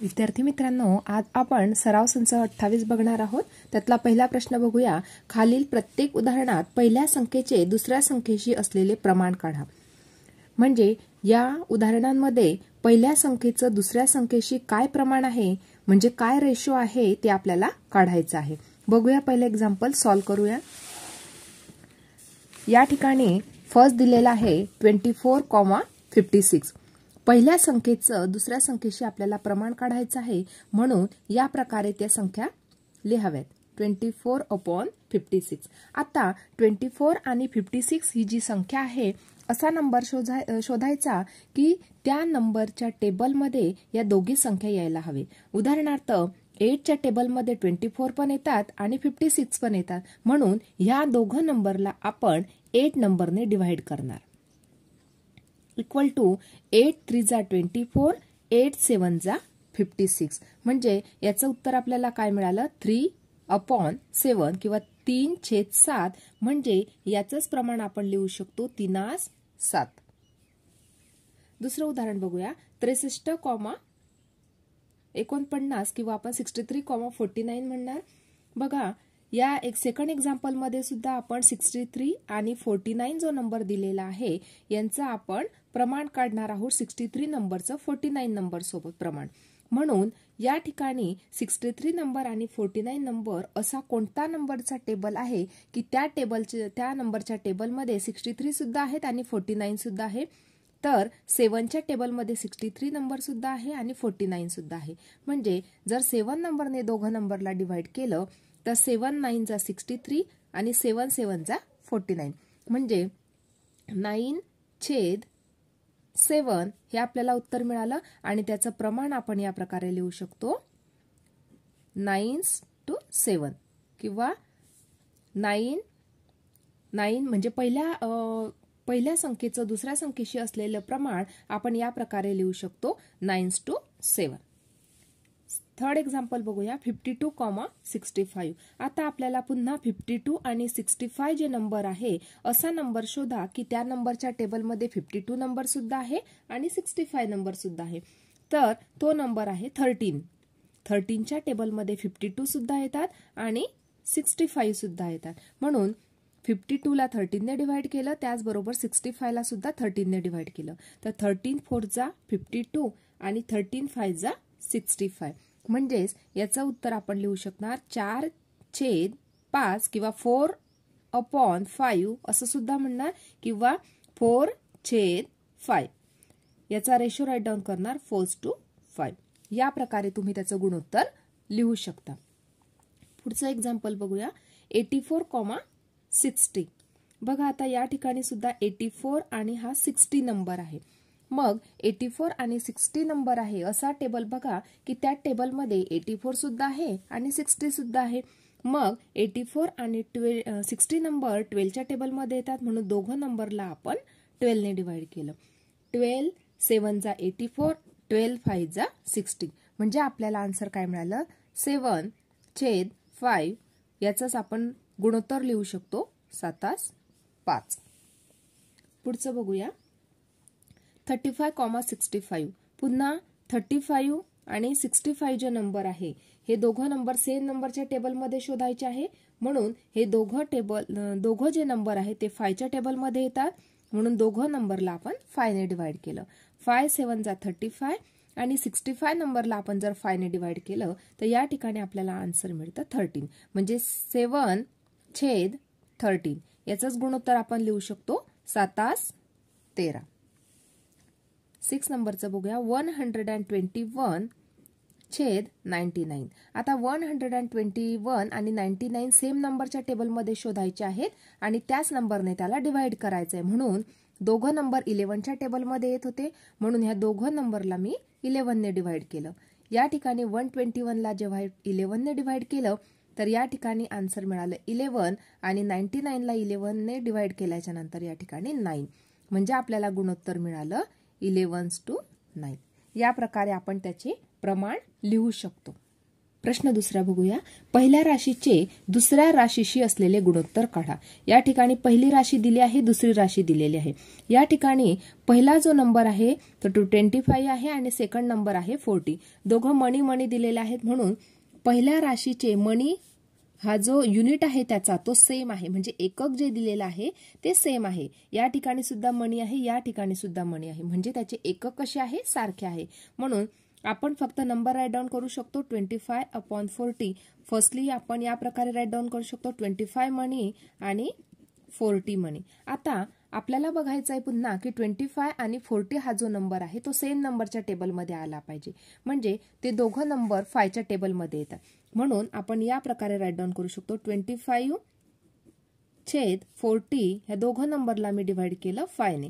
विद्यार्थी मित्रांनो आज आपण सराव संच अठ्ठावीस बघणार आहोत. त्यातला पहिला प्रश्न बघूया. खालील प्रत्येक उदाहरणात पहिल्या संख्येचे दुसऱ्या संख्येशी असलेले प्रमाण काढा. म्हणजे या उदाहरणांमध्ये पहिल्या संख्येचं दुसऱ्या संख्येशी काय प्रमाण आहे म्हणजे काय रेशो आहे ते आपल्याला काढायचं आहे. बघूया पहिलं एक्झाम्पल सॉल्व्ह करूया. या ठिकाणी फर्स्ट दिलेला आहे twenty four comma fifty six पहिल्या संख्येचं दुसऱ्या संख्येशी आपल्याला प्रमाण काढायचं आहे म्हणून या प्रकारे त्या संख्या लिहाव्यात. Twenty four upon fifty six. आता ट्वेंटी फोर आणि फिफ्टी सिक्स ही जी संख्या आहे असा नंबर शोधाय शोधायचा की त्या नंबरच्या टेबलमध्ये या दोघी संख्या यायला हवे. उदाहरणार्थ एटच्या टेबलमध्ये ट्वेंटी फोर पण येतात आणि फिफ्टी सिक्स पण येतात. म्हणून ह्या दोघं नंबरला आपण एट नंबरने डिव्हाइड करणार. इक्वल टू एट थ्री जा ट्वेंटी फोर एट सेवन जा फिफ्टी सिक्स म्हणजे याचं उत्तर आपल्याला काय मिळालं? थ्री अपॉन सेवन किंवा तीन छेद सात. म्हणजे याचंच प्रमाण आपण लिहू शकतो तीनास सात. दुसरं उदाहरण बघूया. त्रेसष्ट कॉमा एकोणपन्नास किंवा आपण sixty three comma forty nine म्हणणार. बघा या एक सेकंड एक्झाम्पलमध्ये सुद्धा आपण सिक्स्टी थ्री आणि फोर्टी नाईन जो नंबर दिलेला आहे यांचं आपण प्रमाण काढणार आहोत. सिक्स्टी थ्री नंबरचं फोर्टी नाईन नंबर सोबत प्रमाण. म्हणून या ठिकाणी सिक्स्टी थ्री नंबर आणि फोर्टी नाईन नंबर असा कोणता नंबरचा टेबल आहे की त्या टेबलचे त्या नंबरच्या टेबलमध्ये सिक्स्टी थ्री सुद्धा आहेत आणि फोर्टी नाईन सुद्धा आहे? तर सेवनच्या टेबलमध्ये सिक्स्टी थ्री नंबर सुद्धा आहे आणि फोर्टी नाईन सुद्धा आहे. म्हणजे जर सेवन नंबरने दोघं नंबरला डिव्हाइड केलं तर सेवन नाईनचा सिक्स्टी थ्री आणि सेवन सेवनचा फोर्टी नाईन. म्हणजे नाईन छेद सेवन हे आपल्याला उत्तर मिळालं आणि त्याचं प्रमाण आपण या प्रकारे लिहू शकतो. नाईन्स टू सेवन किंवा नाईन नाईन म्हणजे पहिल्या पहिल्या संख्येचं दुसऱ्या संख्येशी असलेलं प्रमाण आपण या प्रकारे लिहू शकतो. Nines to seven. Third example बघूया fifty two comma sixty five आता आपल्याला पुन्हा फिफ्टी टू आणि सिक्स्टी फाय जे नंबर आहे असा नंबर शोधा की त्या नंबरच्या टेबलमध्ये फिफ्टी टू नंबर सुद्धा आहे आणि सिक्स्टी फाय नंबर सुद्धा आहे. तर तो नंबर आहे थर्टीन थर्टीनच्या टेबलमध्ये फिफ्टी टू सुद्धा येतात आणि सिक्स्टी फाईव्ह सुद्धा येतात. म्हणून फिफ्टी टूला थर्टीनने डिव्हाइड केलं त्याचबरोबर सिक्स्टी फायला सुद्धा थर्टीनने डिव्हाइड केलं. तर थर्टीन फोरचा फिफ्टी टू आणि थर्टीन फायचा सिक्स्टी फाय म्हणजेच याचं उत्तर आपण लिहू शकणार चार छेद पाच किंवा फोर अपॉन फाईव्ह असं सुद्धा म्हणणार किंवा फोर छेद फाय याचा रेशो राईट डाऊन करणार फोर्स टू फाईव्ह या प्रकारे तुम्ही त्याचं गुणोत्तर लिहू शकता. पुढचं एक्झाम्पल बघूया. एटी फोर कॉमा सिक्स्टी बघा आता या ठिकाणी सुद्धा एटी फोर आणि हा सिक्स्टी नंबर आहे. मग एटी फोर आणि सिक्स्टी नंबर आहे. असा टेबल बघा की त्या टेबलमध्ये एटी फोर सुद्धा आहे आणि सिक्स्टी सुद्धा आहे. मग एटी फोर आणि ट्वेल सिक्स्टी नंबर ट्वेल्वच्या टेबलमध्ये येतात. म्हणून दोघं नंबरला आपण ट्वेल्वने डिवाइड केलं. ट्वेल्व सेवनचा एटी फोर ट्वेल्व फाईव्हचा सिक्स्टी म्हणजे आपल्याला आन्सर काय मिळालं? सेवन छेद फाईव्ह याचाच आपण गुणोत्तर लिहू शकतो. सातास पाच. पुढचं बघूया. Thirty five comma sixty five पुन्हा थर्टी फाईव्ह आणि सिक्स्टी फाईव्ह जे नंबर आहे हे दोघं नंबर सेम नंबरच्या टेबलमध्ये शोधायचे आहे. म्हणून हे दोघं टेबल दोघं जे नंबर आहे ते फायच्या टेबलमध्ये येतात. म्हणून दोघं नंबरला आपण फायने डिवाइड केलं. फाय सेवनचा थर्टी फाय आणि सिक्स्टी फाय नंबरला आपण जर फायने डिवाइड केलं तर या ठिकाणी आपल्याला आन्सर मिळतं थर्टीन म्हणजे सेवन छेद थर्टीन याचंच गुणोत्तर आपण लिहू शकतो सातास तेरा. सिक्स नंबरचं बघूया. One hundred and twenty one छेद नाईन्टी नाईन आता one hundred and twenty one आणि नाईन्टी नाईन सेम नंबरच्या टेबलमध्ये शोधायचे आहेत आणि त्याच नंबरने त्याला डिवाइड करायचं आहे म्हणून दोघं नंबर इलेव्हनच्या टेबलमध्ये येत होते. म्हणून ह्या दोघं नंबरला मी इलेव्हनने डिवाइड केलं. या ठिकाणी वन ट्वेंटी वनला जेव्हा इलेव्हनने डिवाइड केलं तर या ठिकाणी आन्सर मिळालं इलेव्हन आणि नाईन्टी नाईनला इलेव्हनने डिवाइड केल्याच्यानंतर या ठिकाणी नाईन म्हणजे आपल्याला गुणोत्तर मिळालं इलेव्हन्स टू नाईन. या प्रकारे आपण त्याचे प्रमाण लिहू शकतो. प्रश्न दुसरा बघूया. पहिल्या राशीचे दुसऱ्या राशीशी असलेले गुणोत्तर काढा. या ठिकाणी पहिली राशी दिली आहे दुसरी राशी दिलेली आहे. या ठिकाणी पहिला जो नंबर आहे तो टू ट्वेंटी फाईव्ह आहे आणि सेकंड नंबर आहे फोर्टी दोघं मणी मणी दिलेले आहेत म्हणून पहिल्या राशीचे मणी हा जो युनिट आहे त्याचा तो सेम आहे. म्हणजे एकक जे दिलेलं आहे ते सेम आहे. या ठिकाणी सुद्धा मणी आहे या ठिकाणी सुद्धा मणी आहे. म्हणजे त्याचे एकक कसे आहे? सारखे आहे. म्हणून आपण फक्त नंबर राईट डाऊन करू शकतो twenty five upon forty firstly आपण या प्रकारे राईट डाऊन करू शकतो ट्वेंटी फाय मनी आणि फोर्टी मनी आता आपल्याला बघायचं आहे पुन्हा की ट्वेंटी फाय आणि फोर्टी हा जो नंबर आहे तो सेम नंबरच्या टेबलमध्ये आला पाहिजे. म्हणजे ते दोघं नंबर फायच्या टेबलमध्ये येतात. म्हणून आपण या प्रकारे राईट डाऊन करू शकतो. ट्वेंटी फाईव्ह छेद फोर्टी ह्या दोघं नंबरला मी डिव्हाइड केलं फायने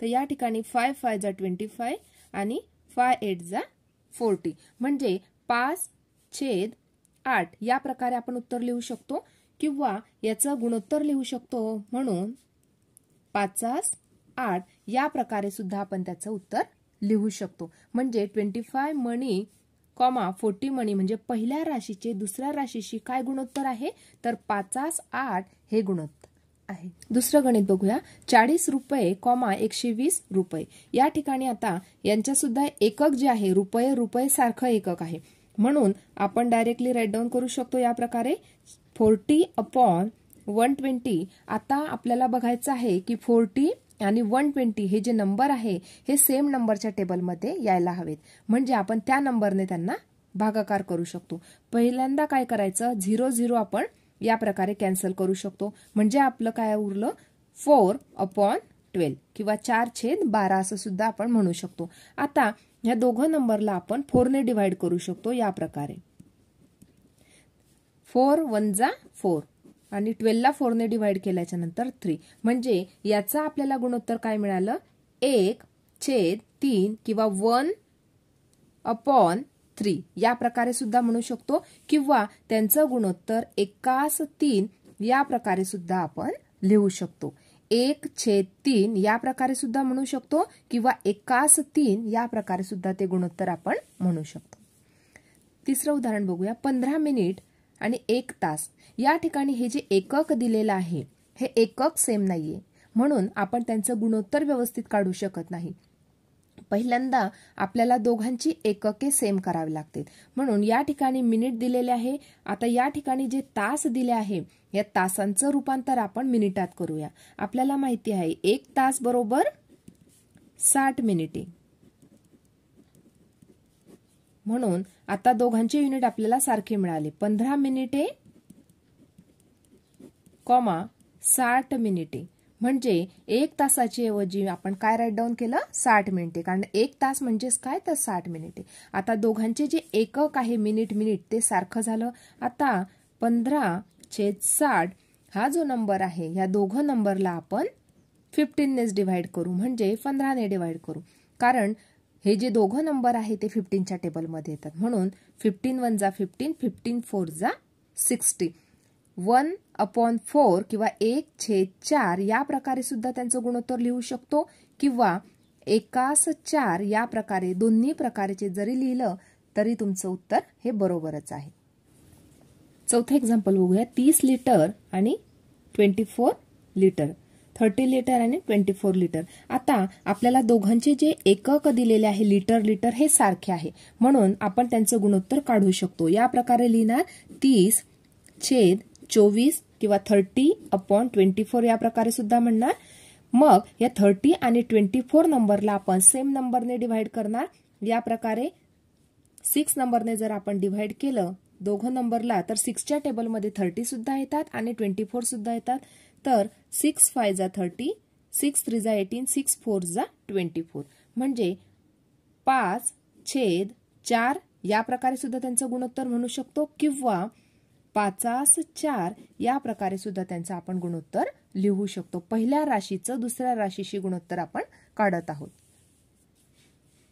तर या ठिकाणी फाय फाय जा ट्वेंटी फाय आणि फाय एट जा फोर्टी म्हणजे पाच छेद आठ या प्रकारे आपण उत्तर लिहू शकतो. किंवा याचं गुणोत्तर लिहू शकतो. म्हणून पाचास आठ या प्रकारे सुद्धा आपण त्याचं उत्तर लिहू शकतो. म्हणजे twenty five money comma forty money म्हणजे पहिल्या राशीचे दुसऱ्या राशीशी काय गुणोत्तर आहे? तर पाचास आठ हे गुणोत्तर आहे. दुसरं गणित बघूया. चाळीस रुपये कॉमा एकशे वीस रुपये. या ठिकाणी आता यांच्या सुद्धा एकक जे आहे रुपये रुपये सारखं एकक आहे. म्हणून आपण डायरेक्टली राईट डाऊन करू शकतो या प्रकारे. Forty upon one twenty. आता आपल्याला बघायचं आहे की फोर्टी आणि वन ट्वेंटी हे जे नंबर आहे हे सेम नंबरच्या टेबलमध्ये यायला हवेत. म्हणजे आपण त्या नंबरने त्यांना भागाकार करू शकतो. पहिल्यांदा काय करायचं? झिरो झिरो आपण या प्रकारे कॅन्सल करू शकतो. म्हणजे आपलं काय उरलं? फोर अपॉन ट्वेल्व किंवा चार छेद बारा असं सुद्धा आपण म्हणू शकतो. आता ह्या दोघं नंबरला आपण फोरने डिव्हाइड करू शकतो या प्रकारे. फोर वन जा फोर आणि ट्वेल्वला फोरने डिव्हाइड केल्याच्यानंतर थ्री म्हणजे याचा आपल्याला गुणोत्तर काय मिळालं? एक छेद तीन किंवा वन अपॉन थ्री या प्रकारे सुद्धा म्हणू शकतो. किंवा त्यांचं गुणोत्तर एकास तीन या प्रकारे सुद्धा आपण लिहू शकतो. एक छेद तीन या प्रकारे सुद्धा म्हणू शकतो. किंवा एकास तीन या प्रकारे सुद्धा ते गुणोत्तर आपण म्हणू शकतो. तिसरं उदाहरण बघूया. पंधरा मिनिट आणि एक तास. या ठिकाणी हे जे एकक दिलेलं आहे हे एकक सेम नाहीये. म्हणून आपण त्यांचं गुणोत्तर व्यवस्थित काढू शकत नाही. पहिल्यांदा आपल्याला दोघांची एकके सेम करावी लागतील. म्हणून या ठिकाणी मिनिट दिलेले आहे. आता या ठिकाणी जे तास दिले आहे या तासांचं रूपांतर आपण मिनिटात करूया. आपल्याला माहिती आहे एक तास बरोबर साठ मिनिटे. म्हणून आता दोघांचे युनिट आपल्याला सारखे मिळाले. पंधरा मिनिटे कॉमा साठ मिनिटे. म्हणजे एक तासाची ऐवजी आपण काय राईट डाऊन केलं? साठ मिनिटे. कारण एक तास म्हणजेच काय? तर साठ मिनिटे. आता दोघांचे जे एकक आहे मिनिट मिनिट ते सारखं झालं. आता पंधरा छेद साठ हा जो नंबर आहे ह्या दोघं नंबरला आपण फिफ्टीननेच डिव्हाइड करू. म्हणजे पंधराने डिव्हाइड करू. कारण हे जे दोघं नंबर आहे ते फिफ्टीनच्या टेबलमध्ये येतात. म्हणून फिफ्टीन वन जा फिफ्टीन फिफ्टीन फोर जा सिक्स्टी वन अपॉन फोर किंवा एक छेद चार या प्रकारे सुद्धा त्यांचं गुणोत्तर लिहू शकतो. किंवा एकास चार या प्रकारे दोन्ही प्रकारचे जरी लिहिलं तरी तुमचं उत्तर हे बरोबरच आहे. चौथं एक्झाम्पल बघूया. तीस लिटर आणि twenty four litre thirty litre आणि ट्वेंटी फोर लिटर. आता आपल्याला दोघांचे जे एकक दिलेले आहे लिटर लिटर हे सारखे आहे. म्हणून आपण त्यांचं गुणोत्तर काढू शकतो. या प्रकारे लिहिणार तीस छेद चोवीस किंवा थर्टी अपॉन ट्वेंटी फोर या प्रकारे सुद्धा म्हणणार. मग या थर्टी आणि ट्वेंटी फोर नंबरला आपण सेम नंबरने डिव्हाइड करणार. या प्रकारे सिक्स नंबरने जर आपण डिव्हाइड केलं दोघं नंबरला तर सिक्सच्या टेबलमध्ये थर्टी सुद्धा येतात आणि ट्वेंटी फोर सुद्धा येतात. तर सिक्स फाय जा थर्टी सिक्स थ्री जा एटीन सिक्स फोर जा ट्वेंटी फोर म्हणजे पाच छेद चार या प्रकारे सुद्धा त्यांचं गुणोत्तर म्हणू शकतो किंवा पाचास चार या प्रकारे सुद्धा त्यांचं आपण गुणोत्तर लिहू शकतो. पहिल्या राशीचं दुसऱ्या राशीशी गुणोत्तर आपण काढत आहोत.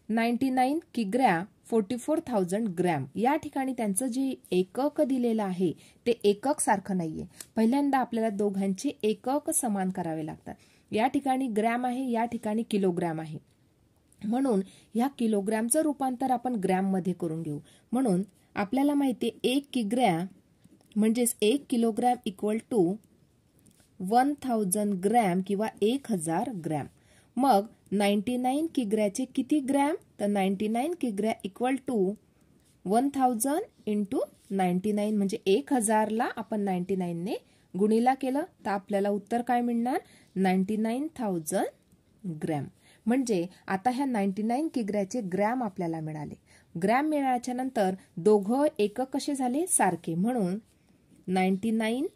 नाईन्टी नाईन किग्र्या फोर्टी फोर थाउजंड ग्रॅम. या ठिकाणी त्यांचं जे एकक दिलेलं आहे ते एकक सारखं नाहीये. पहिल्यांदा आपल्याला दोघांचे एकक समान करावे लागतात. या ठिकाणी ग्रॅम आहे या ठिकाणी किलोग्रॅम आहे. म्हणून या किलोग्रॅमचं रूपांतर आपण ग्रॅममध्ये करून घेऊ. म्हणून आपल्याला माहिती आहे एक किग्रॅम म्हणजेच एक kilogram equal to one thousand gram किंवा एक हजार ग्रॅम. मग नाईन्टी नाईन किग्रॅचे किती ग्रॅम? तर ninety nine किग्रॅ equal to one thousand into ninety nine म्हणजे एक हजारला आपण नाईन्टी नाईनने गुणीला केलं. तर आपल्याला उत्तर काय मिळणार? Ninety nine thousand gram. म्हणजे आता ह्या नाईन्टी नाईन किग्रॅचे ग्रॅम आपल्याला मिळाले. ग्रॅम मिळाल्याच्या नंतर दोघं एकक कसे झाले? सारखे. म्हणून ninety nine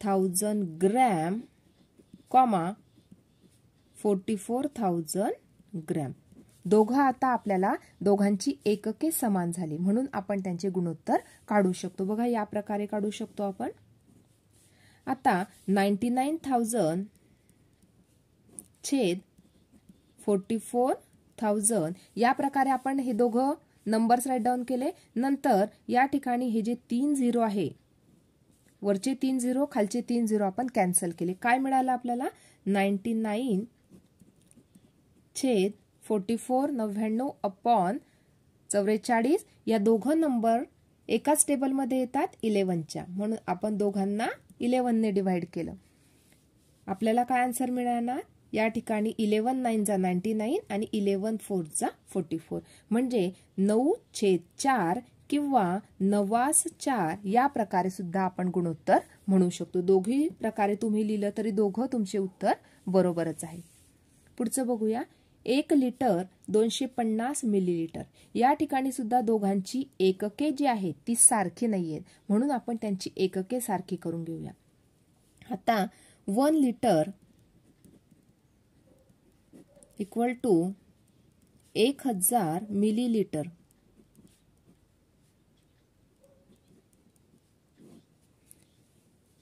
thousand gram comma forty four thousand gram. दोघं आता आपल्याला दोघांची एकके समान झाली. म्हणून आपण त्यांचे गुणोत्तर काढू शकतो. बघा या प्रकारे काढू शकतो आपण. आता नाईन्टी नाईन थाउजंड छेद फोर्टी फोर थाउजंड या प्रकारे आपण हे दोघं नंबर्स राईट डाऊन केले. नंतर या ठिकाणी हे जे तीन झिरो आहे वरचे तीन झिरो खालचे तीन झिरो आपण कॅन्सल केले. काय मिळालं आपल्याला? नाईन्टी नाईन छेद फोर्टी फोर नव्याण्णव अपॉन चौवेचाळीस या दोघं नंबर एकाच टेबलमध्ये येतात इलेव्हनच्या म्हणून आपण दोघांना इलेव्हनने डिवाइड केलं. आपल्याला काय आन्सर मिळणार? या ठिकाणी इलेव्हन नाईनचा नाईन्टी नाईन आणि इलेव्हन फोरचा फोर्टी फोर म्हणजे नऊ छेद चार किंवा नवास चार या प्रकारे सुद्धा आपण गुणोत्तर म्हणू शकतो. दोघी प्रकारे तुम्ही लिहिलं तरी दोघं तुमचे उत्तर बरोबरच आहे. पुढचं बघूया. एक लिटर दोनशे पन्नास मिलीलिटर. या ठिकाणी सुद्धा दोघांची एकके जी आहेत ती सारखी नाही आहेत म्हणून आपण त्यांची एकके सारखी करून घेऊया. आता वन लिटर इक्वल टू एक हजार मिलीलिटर.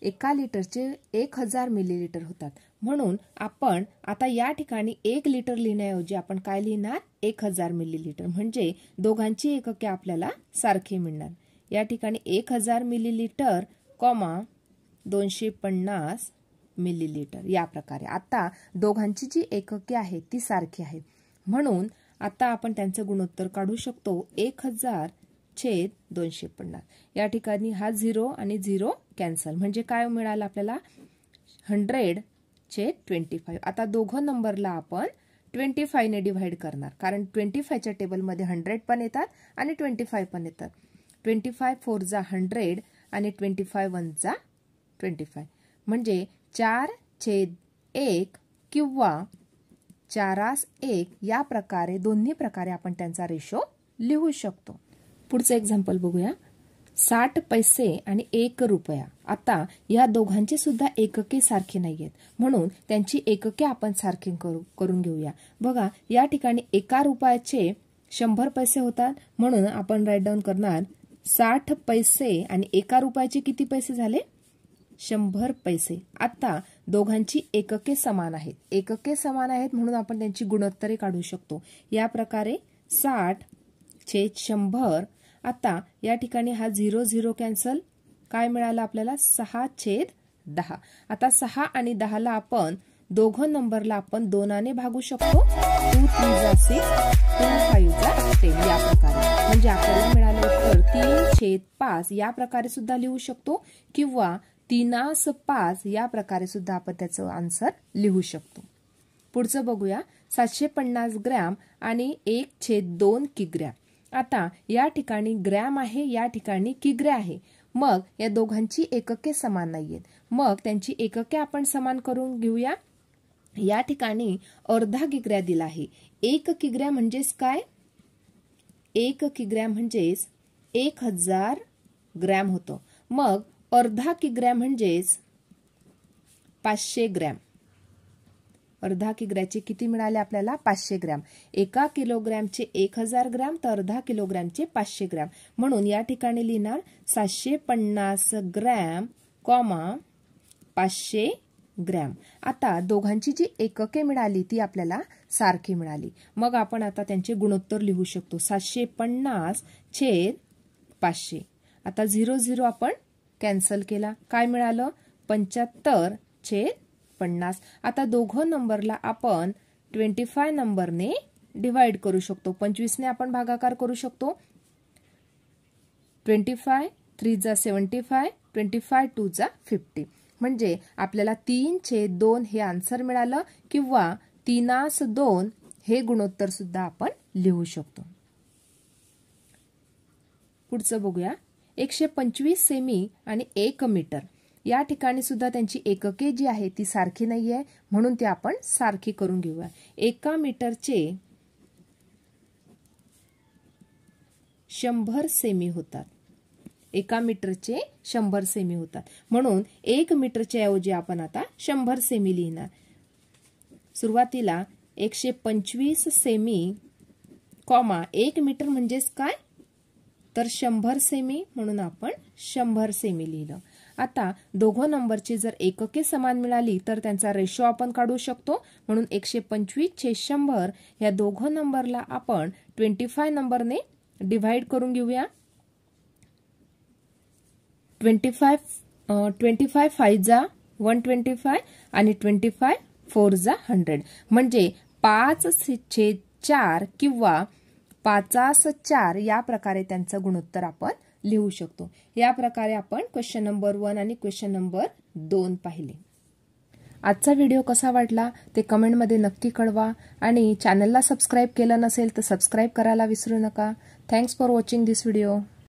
एका लिटरचे एक हजार मिलीलिटर होतात. म्हणून आपण आता या ठिकाणी एक लिटर लिहिण्याऐवजी आपण काय लिहिणार? एक हजार मिलीलिटर म्हणजे दोघांची एकके आपल्याला सारखी मिळणार. या ठिकाणी एक हजार मिलीलिटर कॉमा दोनशे पन्नास मिलीलिटर या प्रकारे. आता दोघांची जी एकके आहेत ती सारखी आहे. म्हणून आता आपण त्यांचं गुणोत्तर काढू शकतो. एक हजार छेद दोनशे पन्नास. या ठिकाणी हा झिरो आणि झिरो कॅन्सल म्हणजे काय मिळालं आपल्याला? हंड्रेड छेद ट्वेंटी फाईव्ह आता दोघं नंबरला आपण ट्वेंटी फायने डिव्हाइड करणार. कारण ट्वेंटी फायच्या टेबलमध्ये हंड्रेड पण येतात आणि ट्वेंटी फाय पण येतात. ट्वेंटी फाय फोरचा हंड्रेड आणि ट्वेंटी फाय वनचा ट्वेंटी फाय म्हणजे चार छेद एक किंवा चारास एक या प्रकारे दोन्ही प्रकारे आपण त्यांचा रेशो लिहू शकतो. पुढचं एक्झाम्पल बघूया. साठ पैसे आणि एक रुपया. आता या दोघांचे सुद्धा एकके सारखे नाहीयेत. म्हणून त्यांची एकके आपण सारखी करू करून घेऊया. बघा या ठिकाणी एका रुपयाचे शंभर पैसे होतात. म्हणून आपण राईट डाऊन करणार साठ पैसे आणि एका रुपयाचे किती पैसे झाले? शंभर पैसे. आता दोघांची एकके समान आहेत. एकके समान आहेत म्हणून आपण त्यांची गुणोत्तरे काढू शकतो. या प्रकारे साठ छेद शंभर आता या ठिकाणी हा झिरो झिरो कॅन्सल. काय मिळालं आपल्याला? सहा छेद दहा. आता सहा आणि दहाला आपण दोघं नंबरला आपण दोनाने भागू शकतो. टू थ्री जा सिक्स टू फाईव्ह जा टेन या प्रकारे. म्हणजे आपल्याला मिळालं उत्तर तीन छेद पाच या प्रकारे सुद्धा लिहू शकतो किंवा तीनास पाच या प्रकारे सुद्धा आपण त्याचं आन्सर लिहू शकतो. पुढचं बघूया. सातशे पन्नास ग्रॅम आणि एक छेद दोन किग्रॅम. आता या ठिकाणी ग्रॅम आहे या ठिकाणी किग्रे आहे. मग या दोघांची एकके समान नाहीयेत. मग त्यांची एकके आपण समान करून घेऊया? या ठिकाणी अर्धा किग्र्या दिला आहे. एक किग्र्या म्हणजेच काय? एक किग्र्या म्हणजेच एक हजार ग्रॅम होतो. मग अर्धा किग्र्या म्हणजेच पाचशे ग्रॅम. अर्धा किग्रॅचे किती मिळाले आपल्याला? पाचशे ग्रॅम. एका किलोग्रॅमचे एक हजार ग्रॅम तर अर्धा किलोग्रॅमचे पाचशे ग्रॅम. म्हणून या ठिकाणी लिहिणार सातशे पन्नास ग्रॅम कॉमा पाचशे ग्रॅम. आता दोघांची जी एकके मिळाली ती आपल्याला सारखी मिळाली. मग आपण आता त्यांचे गुणोत्तर लिहू शकतो. सातशे पन्नास छेद पाचशे. आता झिरो झिरो आपण कॅन्सल केला. काय मिळालं? पंच्याहत्तर छेद पन्नास. आता दोघं नंबरला आपण ट्वेंटी फाय नंबरने डिवाइड करू शकतो. पंचवीसने आपण भागाकार करू शकतो. ट्वेंटी फाय थ्री जा seventy five twenty five two जा फिफ्टी म्हणजे आपल्याला तीन छे दोन हे आन्सर मिळालं किंवा तीनास दोन हे गुणोत्तर सुद्धा आपण लिहू शकतो. पुढचं बघूया. एकशे पंचवीस सेमी आणि एक मीटर या ठिकाणी सुद्धा त्यांची एकके जी आहे ती सारखी नाहीये. म्हणून ती आपण सारखी करून घेऊया. एका मीटरचे शंभर सेमी होतात. एका मीटरचे शंभर सेमी होतात. म्हणून एक मीटरच्या ऐवजी आपण आता शंभर सेमी लिहिणार. सुरुवातीला एकशे पंचवीस सेमी कॉमा एक मीटर म्हणजेच काय? तर शंभर सेमी म्हणून आपण शंभर सेमी लिहिलं. आता दोघं नंबरची जर एकके समान मिळाली तर त्यांचा रेशो आपण काढू शकतो. म्हणून एकशे पंचवीस छे शंभर या दोघं नंबरला आपण ट्वेंटी फाय नंबरने डिव्हाइड करून घेऊया. Twenty five twenty five five जा वन ट्वेंटी फाय आणि ट्वेंटी फाय फोर जा हंड्रेड म्हणजे पाच छे चार किंवा पाचास चार या प्रकारे त्यांचं गुणोत्तर आपण लिहू शकतो. या प्रकारे आपण क्वेश्चन नंबर वन आणि क्वेश्चन नंबर दोन पाहिले. आजचा व्हिडिओ कसा वाटला ते कमेंटमध्ये नक्की कळवा आणि चॅनलला सबस्क्राईब केलं नसेल तर सबस्क्राईब करायला विसरू नका. Thanks for watching this video